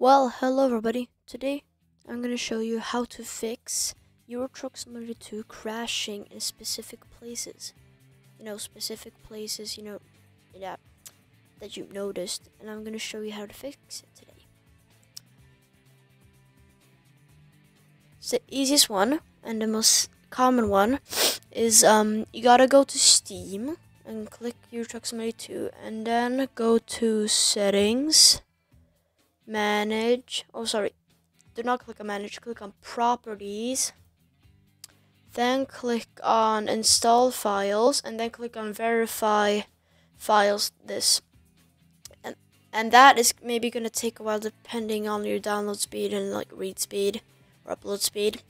Well, hello everybody. Today I'm going to show you how to fix Euro Truck Simulator 2 crashing in specific places. You know, specific places, you know, yeah, that you've noticed, and I'm going to show you how to fix it today. So the easiest one and the most common one is um you got to go to Steam and click Euro Truck Simulator 2 and then go to settings manage oh sorry. Do not click on manage click on properties. Then click on install files and then click on verify files this. And and that is maybe going to take a while depending on your download speed and like read speed or upload speed.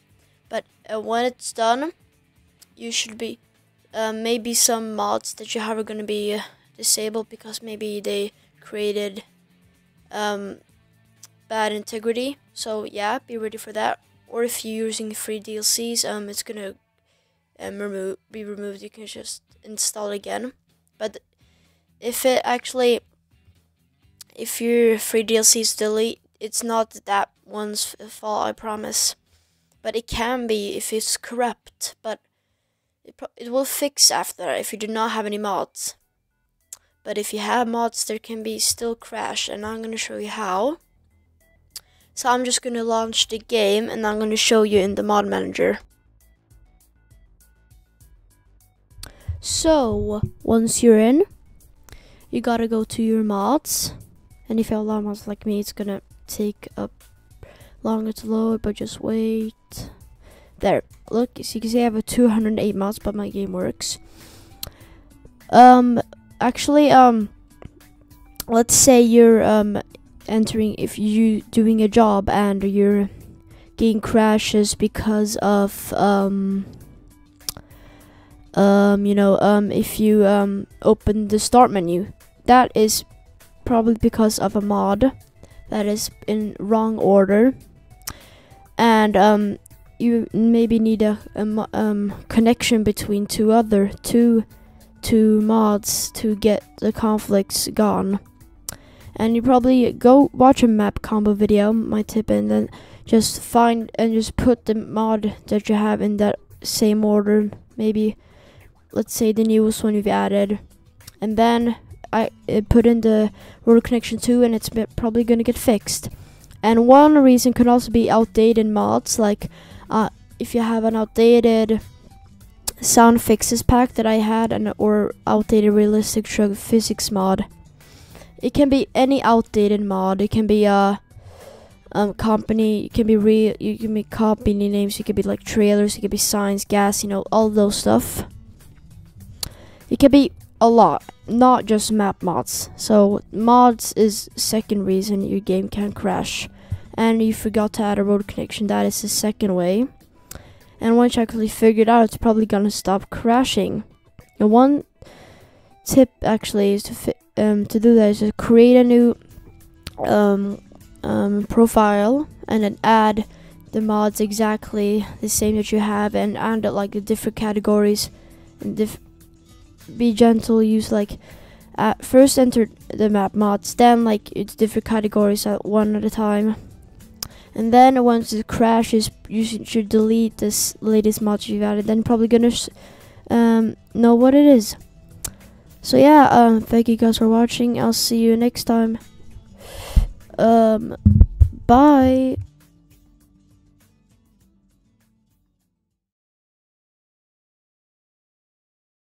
But uh, when it's done you should be uh, maybe some mods that you have are going to be uh, disabled because maybe they created um, bad integrity. So yeah, be ready for that. Or if you're using free DLCs, um, it's gonna um, remove be removed. You can just install it again. But if it actually, if your free DLCs delete, it's not that one's fault. I promise. But it can be if it's corrupt. But it it will fix after if you do not have any mods. But if you have mods, there can be still crash, and I'm gonna show you how. So I'm just going to launch the game and I'm going to show you in the mod manager. So once you're in, you gotta go to your mods. And if you have a lot of mods like me, it's gonna take up longer to load, but just wait. There, look, so you can see I have a 208 mods, but my game works. Um, actually, um, let's say you're um entering if you doing a job and you're getting crashes because of um um you know um if you um open the start menu. That is probably because of a mod that is in wrong order. And um you maybe need a, a um connection between two other two two mods to get the conflicts gone and you probably go watch a map combo video, my tip, and then just find and just put the mod that you have in that same order. Maybe, let's say the newest one you've added, and then I put in the road connection too, and it's probably gonna get fixed. And one reason could also be outdated mods, like uh, if you have an outdated sound fixes pack that I had, and or outdated realistic physics mod it can be any outdated mod. It can be a um, company. It can be real. You can be company names. It could be like trailers. It could be signs, gas. You know, all those stuff. It can be a lot, not just map mods. So mods is second reason your game can crash, and you forgot to add a road connection. That is the second way. And once you actually figured out, it's probably gonna stop crashing. And one tip actually is to um, to do that is to create a new um, um, profile and then add the mods exactly the same that you have and add like the different categories and diff be gentle use like at first enter the map mods then like it's different categories at one at a time. And then once it crashes you should delete this latest mod you've added then probably gonna um, know what it is so yeah, um, thank you guys for watching. I'll see you next time. Um, bye.